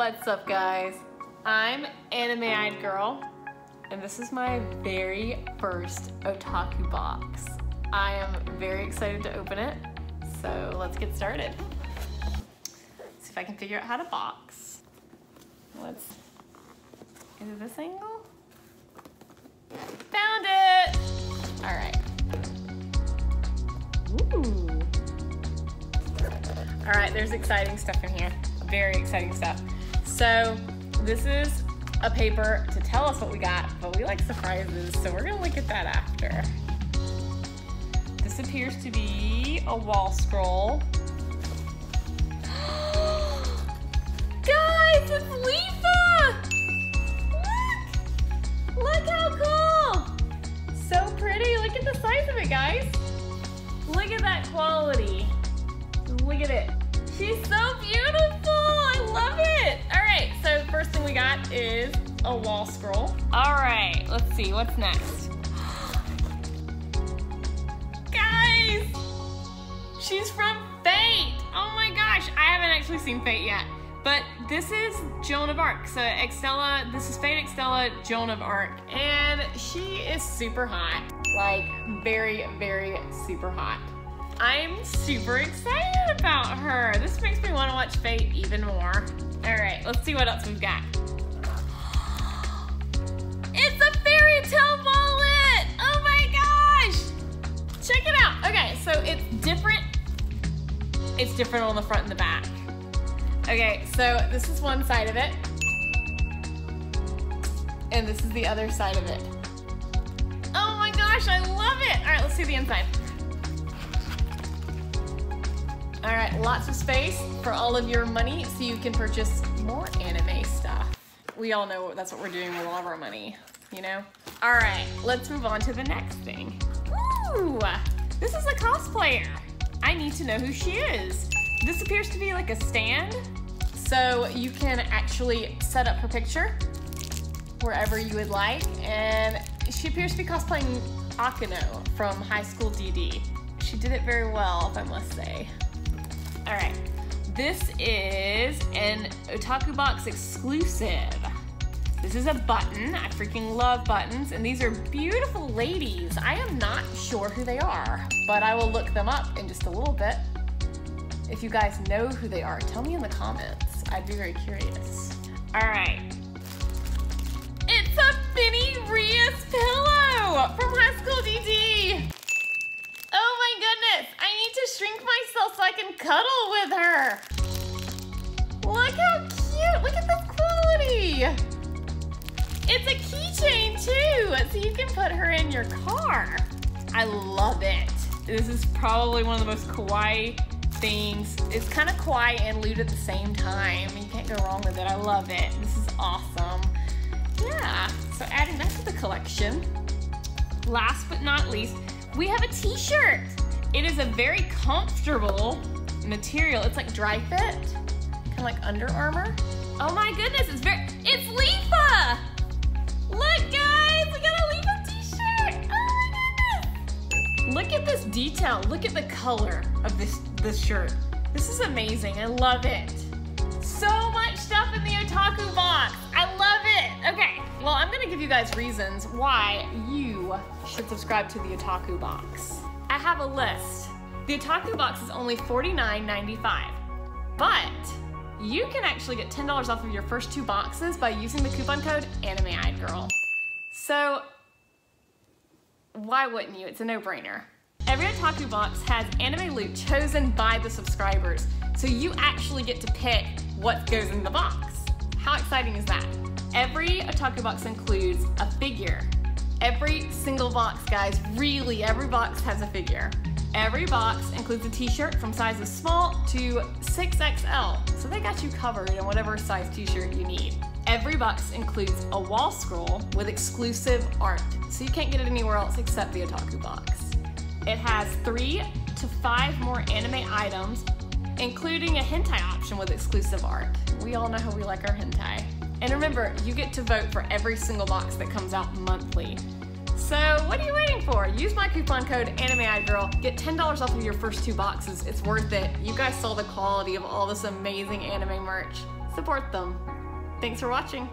What's up guys? I'm Anime Eyed Girl and this is my very first otaku box. I am very excited to open it, so let's get started. See if I can figure out how to box. Let's, is it this angle? Found it! All right. Ooh. All right, there's exciting stuff in here. Very exciting stuff. So this is a paper to tell us what we got, but we like surprises, so we're gonna look at that after. This appears to be a wall scroll. Guys, it's Leafa! Look! Look how cool! So pretty, look at the size of it, guys. Look at that quality. Look at it. She's so beautiful. I love it. Right, so the first thing we got is a wall scroll. All right, let's see, what's next? Guys, she's from Fate. Oh my gosh, I haven't actually seen Fate yet. But this is Joan of Arc. So Extella, this is Fate Extella, Joan of Arc. And she is super hot. Like, very, very super hot. I'm super excited about her. This makes me want to watch Fate even more. All right, let's see what else we've got. It's a Fairy Tail wallet! Oh my gosh! Check it out. Okay, so it's different. It's different on the front and the back. Okay, so this is one side of it. And this is the other side of it. Oh my gosh, I love it! All right, let's see the inside. All right, lots of space for all of your money so you can purchase more anime stuff. We all know that's what we're doing with all of our money, you know? All right, let's move on to the next thing. Ooh, this is a cosplayer. I need to know who she is. This appears to be like a stand. So you can actually set up her picture wherever you would like. And she appears to be cosplaying Akeno from High School DD. She did it very well, if I must say. All right, this is an Otaku Box exclusive. This is a button. I freaking love buttons, and these are beautiful ladies. I am not sure who they are, but I will look them up in just a little bit. If you guys know who they are, tell me in the comments. I'd be very curious. All right. It's a Finny Rias It's a keychain too, so you can put her in your car. I love it. This is probably one of the most kawaii things. It's kind of kawaii and lewd at the same time. You can't go wrong with it. I love it. This is awesome. Yeah, so adding that to the collection. Last but not least, we have a t-shirt. It is a very comfortable material. It's like dry fit, kind of like Under Armour. Oh my goodness, it's very, it's Leafa! Look guys, we got a Leafa t-shirt. Oh my goodness. Look at this detail. Look at the color of this, this shirt. This is amazing, I love it. So much stuff in the otaku box. I love it. Okay, well, I'm gonna give you guys reasons why you should subscribe to the otaku box. I have a list. The otaku box is only $49.95, but you can actually get $10 off of your first two boxes by using the coupon code AnimeEyedGirl. So, why wouldn't you? It's a no-brainer. Every otaku box has anime loot chosen by the subscribers, so you actually get to pick what goes in the box. How exciting is that? Every otaku box includes a figure. Every single box, guys, really every box has a figure. Every box includes a t-shirt from sizes small to 6XL, so they got you covered in whatever size t-shirt you need. Every box includes a wall scroll with exclusive art, so you can't get it anywhere else except the otaku box. It has three to five more anime items, including a hentai option with exclusive art. We all know how we like our hentai. And remember, you get to vote for every single box that comes out monthly. So what are you waiting for? Use my coupon code AnimeEyedGirl. Get $10 off of your first two boxes. It's worth it. You guys saw the quality of all this amazing anime merch. Support them. Thanks for watching.